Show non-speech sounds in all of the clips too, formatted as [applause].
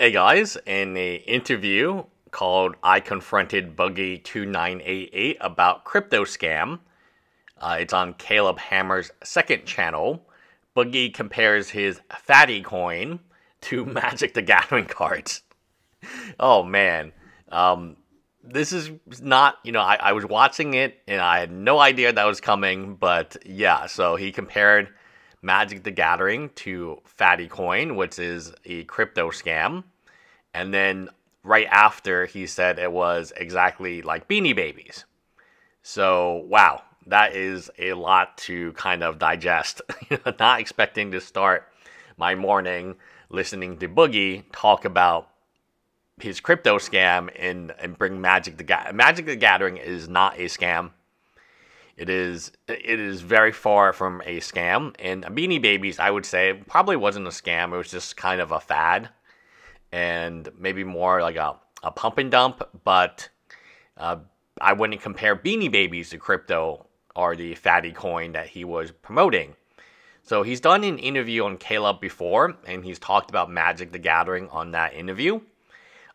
Hey guys, in a interview called I Confronted Boogie 2988 about crypto scam, uh, it's on Caleb Hammer's second channel. Boogie compares his Faddy coin to [laughs] Magic the Gathering cards. oh man. Um, this is not, you know, I, I was watching it and I had no idea that was coming, but yeah, so he compared Magic the Gathering to Faddy Coin, which is a crypto scam. And then right after, he said it was exactly like Beanie Babies. So, wow, that is a lot to kind of digest. [laughs] Not expecting to start my morning listening to Boogie talk about his crypto scam and, and bring Magic the Gathering. Magic the Gathering is not a scam. It is it is very far from a scam. And Beanie Babies, I would say, probably wasn't a scam. It was just kind of a fad, and maybe more like a, a pump and dump. But uh, I wouldn't compare Beanie Babies to crypto or the Faddy coin that he was promoting. So he's done an interview on Caleb before, and he's talked about Magic the Gathering on that interview.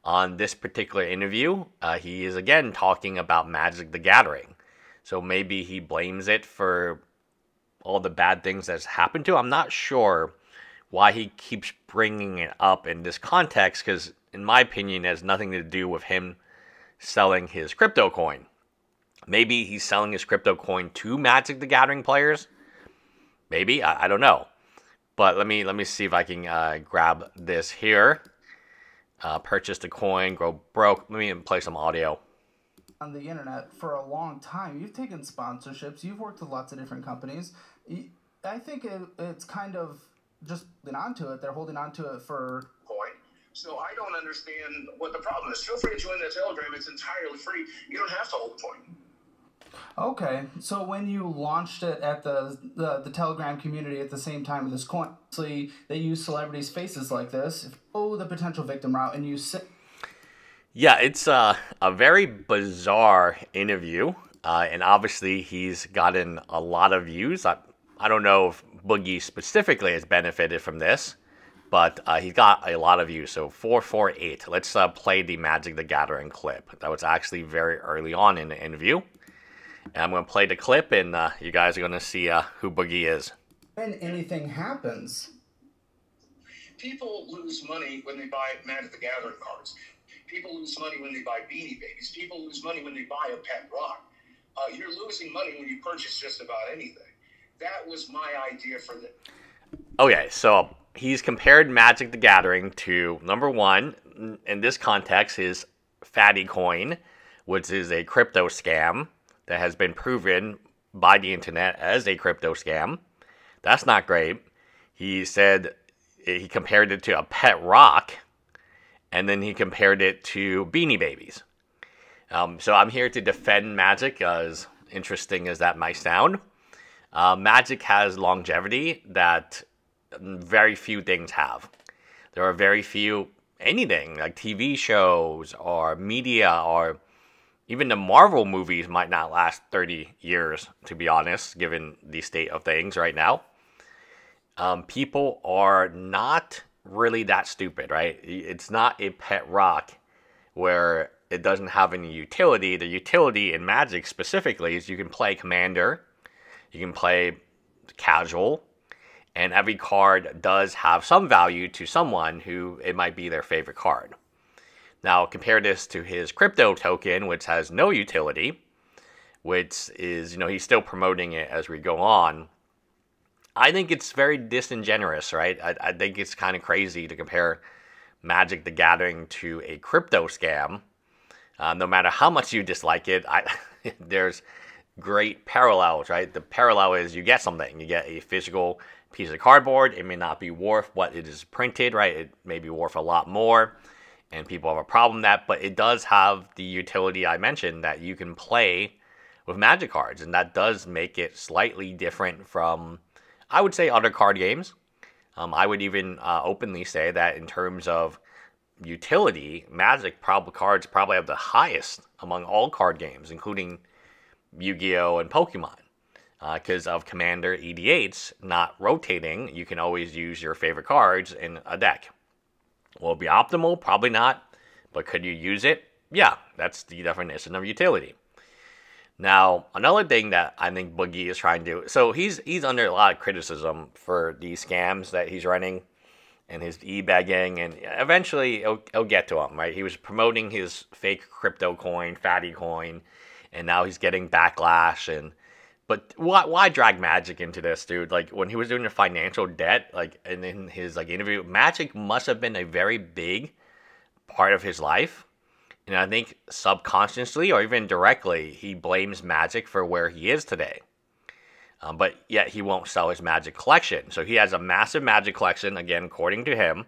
On this particular interview, uh, he is again talking about Magic the Gathering. So maybe he blames it for all the bad things that's happened to him. I'm not sure why he keeps bringing it up in this context because, in my opinion, it has nothing to do with him selling his crypto coin. Maybe he's selling his crypto coin to Magic the Gathering players. Maybe I, I don't know. But let me let me see if I can uh, grab this here. Uh, purchase the coin, go broke. Let me play some audio. On the internet for a long time, you've taken sponsorships. You've worked with lots of different companies. I think it, it's kind of just been onto it. They're holding onto it for coin. So I don't understand what the problem is. Feel free to join the Telegram. It's entirely free. You don't have to hold the coin. Okay, so when you launched it at the, the, the Telegram community at the same time with this coin, they use celebrities' faces like this. Oh, the potential victim route, and you say. Yeah, it's uh, a very bizarre interview, uh, and obviously he's gotten a lot of views. I, I don't know if Boogie specifically has benefited from this, but uh, he got a lot of views. So 448. Let's uh, play the Magic the Gathering clip. That was actually very early on in the interview. And I'm going to play the clip, and uh, you guys are going to see uh, who Boogie is. When anything happens, people lose money when they buy Magic the Gathering cards. People lose money when they buy Beanie Babies. People lose money when they buy a pet rock. Uh, you're losing money when you purchase just about anything. That was my idea for the. Okay, so he's compared Magic the Gathering to number one in this context is Faddy Coin, which is a crypto scam that has been proven by the internet as a crypto scam. That's not great. He said he compared it to a pet rock, and then he compared it to Beanie Babies. Um, so I'm here to defend Magic, as interesting as that might sound. Uh, Magic has longevity that very few things have. There are very few anything like TV shows or media or even the Marvel movies might not last 30 years, to be honest, given the state of things right now. Um, people are not really that stupid, right? It's not a pet rock where it doesn't have any utility. The utility in Magic specifically is you can play Commander, you can play Casual, and every card does have some value to someone who it might be their favorite card. Now, compare this to his crypto token, which has no utility, which is, you know, he's still promoting it as we go on. I think it's very disingenuous, right? I, I think it's kind of crazy to compare Magic the Gathering to a crypto scam. Uh, no matter how much you dislike it, I, [laughs] there's great parallels, right? The parallel is you get something, you get a physical piece of cardboard. It may not be worth what it is printed, right? It may be worth a lot more and people have a problem with that, but it does have the utility I mentioned that you can play with magic cards, and that does make it slightly different from, I would say, other card games. Um, I would even uh, openly say that in terms of utility, Magic prob- cards probably have the highest among all card games, including Yu-Gi-Oh and Pokemon. Because uh, of Commander EDH not rotating, you can always use your favorite cards in a deck. Will it be optimal? Probably not. But could you use it? Yeah, that's the definition of utility. Now, another thing that I think Boogie is trying to do, so he's he's under a lot of criticism for these scams that he's running and his e-begging, and eventually it'll, it'll get to him, right? He was promoting his fake crypto coin, Faddy Coin, and now he's getting backlash. And but why why drag Magic into this, dude? Like when he was doing the financial debt, like and in his like interview, Magic must have been a very big part of his life and I think subconsciously or even directly, he blames Magic for where he is today. Um, but yet he won't sell his Magic collection. So he has a massive Magic collection, again, according to him,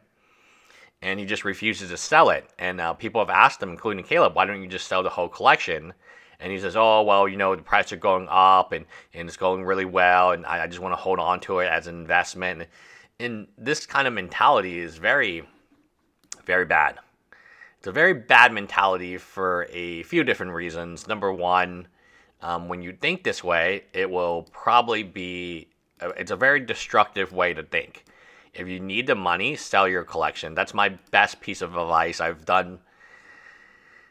and he just refuses to sell it. And uh, people have asked him, including Caleb, why don't you just sell the whole collection? And he says, oh, well, you know, the prices are going up and, and it's going really well, and I, I just want to hold on to it as an investment. And, and this kind of mentality is very, very bad. It's a very bad mentality for a few different reasons. Number one, um, when you think this way, it will probably be, uh, it's a very destructive way to think. If you need the money, sell your collection. That's my best piece of advice. I've done,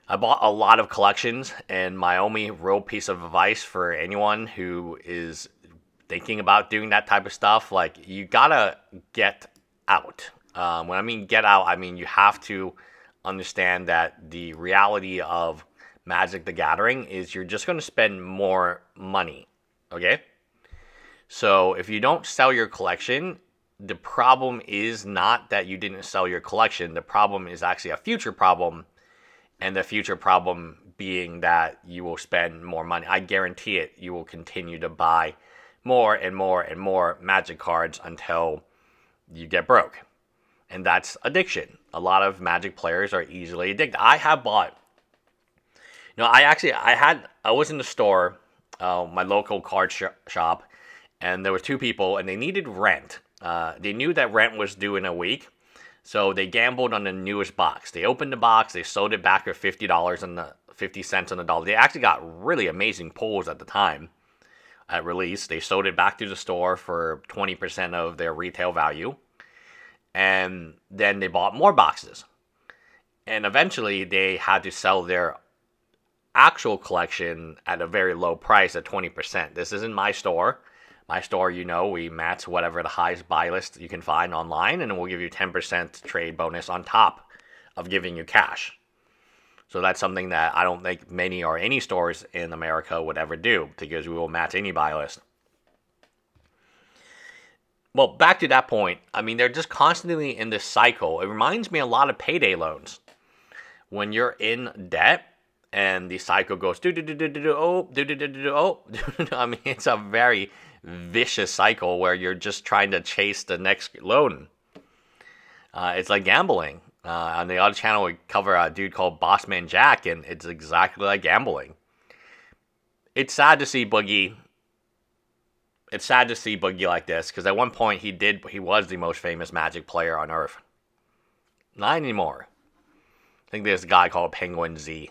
I bought a lot of collections, and my only real piece of advice for anyone who is thinking about doing that type of stuff, like you gotta get out. Um, when I mean get out, I mean you have to understand that the reality of Magic the Gathering is you're just going to spend more money. Okay? So if you don't sell your collection, the problem is not that you didn't sell your collection. The problem is actually a future problem. And the future problem being that you will spend more money. I guarantee it, you will continue to buy more and more and more Magic cards until you get broke and that's addiction. A lot of Magic players are easily addicted. I have bought. You know, I actually I had I was in the store, uh, my local card sh- shop, and there were two people, and they needed rent. Uh, they knew that rent was due in a week, so they gambled on the newest box. They opened the box, they sold it back for fifty dollars and the fifty cents on the dollar. They actually got really amazing pulls at the time. At release, they sold it back to the store for twenty percent of their retail value and then they bought more boxes. And eventually they had to sell their actual collection at a very low price at 20%. This isn't my store. My store, you know, we match whatever the highest buy list you can find online, and we'll give you 10% trade bonus on top of giving you cash. So that's something that I don't think many or any stores in America would ever do because we will match any buy list well, back to that point, I mean, they're just constantly in this cycle. It reminds me a lot of payday loans. When you're in debt and the cycle goes do do do do do oh do do do do oh, [laughs] I mean, it's a very vicious cycle where you're just trying to chase the next loan. Uh, it's like gambling. Uh, on the other channel, we cover a dude called Bossman Jack, and it's exactly like gambling. It's sad to see Boogie it's sad to see Boogie like this because at one point he did he was the most famous Magic player on Earth. Not anymore. I think there's a guy called Penguin Z.